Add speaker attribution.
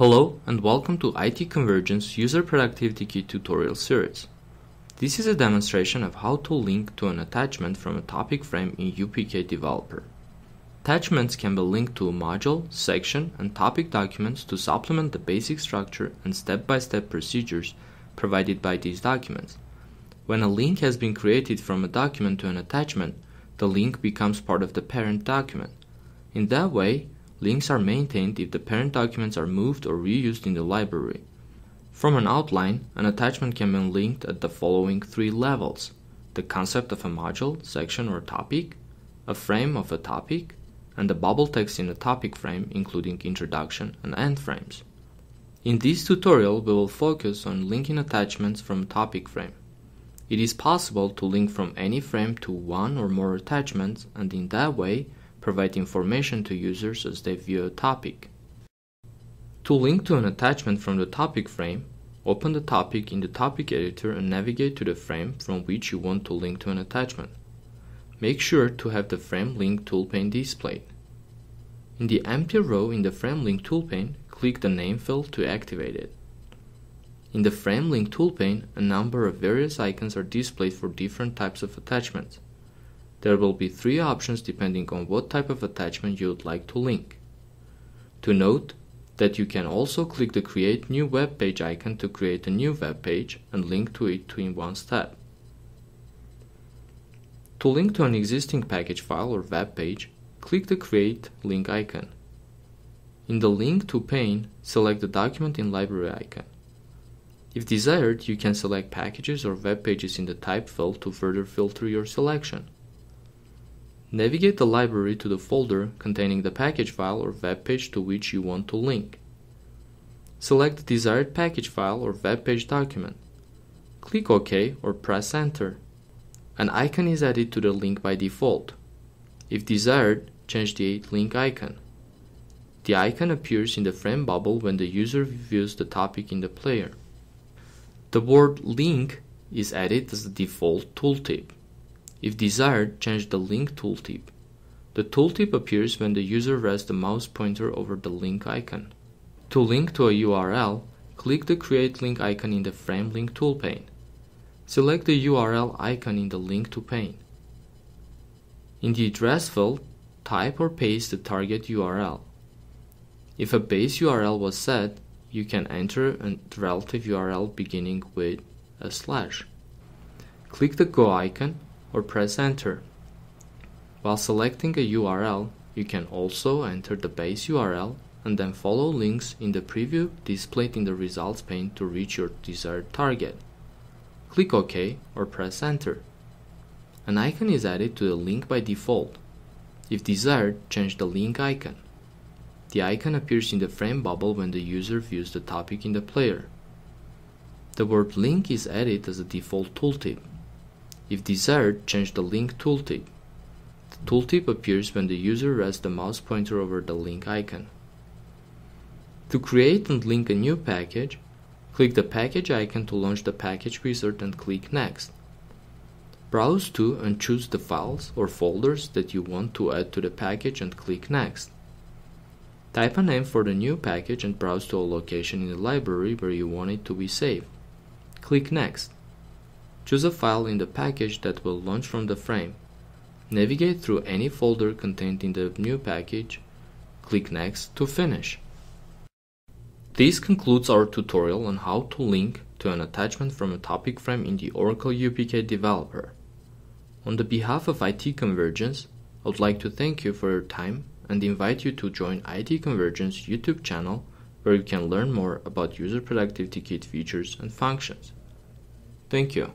Speaker 1: Hello and welcome to IT Convergence User Productivity Kit tutorial series. This is a demonstration of how to link to an attachment from a topic frame in UPK Developer. Attachments can be linked to a module, section, and topic documents to supplement the basic structure and step-by-step procedures provided by these documents. When a link has been created from a document to an attachment, the link becomes part of the parent document. In that way, Links are maintained if the parent documents are moved or reused in the library. From an outline, an attachment can be linked at the following three levels the concept of a module, section, or topic, a frame of a topic, and the bubble text in a topic frame, including introduction and end frames. In this tutorial, we will focus on linking attachments from a topic frame. It is possible to link from any frame to one or more attachments, and in that way, provide information to users as they view a topic. To link to an attachment from the topic frame, open the topic in the topic editor and navigate to the frame from which you want to link to an attachment. Make sure to have the frame link toolpane displayed. In the empty row in the frame link toolpane, click the name field to activate it. In the frame link toolpane, a number of various icons are displayed for different types of attachments. There will be three options depending on what type of attachment you would like to link. To note that you can also click the Create New Web Page icon to create a new web page and link to it in one step. To link to an existing package file or web page, click the Create Link icon. In the Link to pane, select the Document in Library icon. If desired, you can select packages or web pages in the Type field to further filter your selection. Navigate the library to the folder containing the package file or web page to which you want to link. Select the desired package file or web page document. Click OK or press Enter. An icon is added to the link by default. If desired, change the link icon. The icon appears in the frame bubble when the user views the topic in the player. The word link is added as the default tooltip. If desired, change the link tooltip. The tooltip appears when the user rests the mouse pointer over the link icon. To link to a URL, click the Create Link icon in the Frame Link tool pane. Select the URL icon in the Link to pane. In the address field, type or paste the target URL. If a base URL was set, you can enter a relative URL beginning with a slash. Click the Go icon or press enter. While selecting a URL, you can also enter the base URL and then follow links in the preview displayed in the results pane to reach your desired target. Click OK or press enter. An icon is added to the link by default. If desired, change the link icon. The icon appears in the frame bubble when the user views the topic in the player. The word link is added as a default tooltip. If desired, change the link tooltip. The tooltip appears when the user rests the mouse pointer over the link icon. To create and link a new package, click the package icon to launch the package wizard and click Next. Browse to and choose the files or folders that you want to add to the package and click Next. Type a name for the new package and browse to a location in the library where you want it to be saved. Click Next. Choose a file in the package that will launch from the frame. Navigate through any folder contained in the new package. Click Next to finish. This concludes our tutorial on how to link to an attachment from a topic frame in the Oracle UPK developer. On the behalf of IT Convergence, I would like to thank you for your time and invite you to join IT Convergence YouTube channel where you can learn more about User Productivity Kit features and functions. Thank you.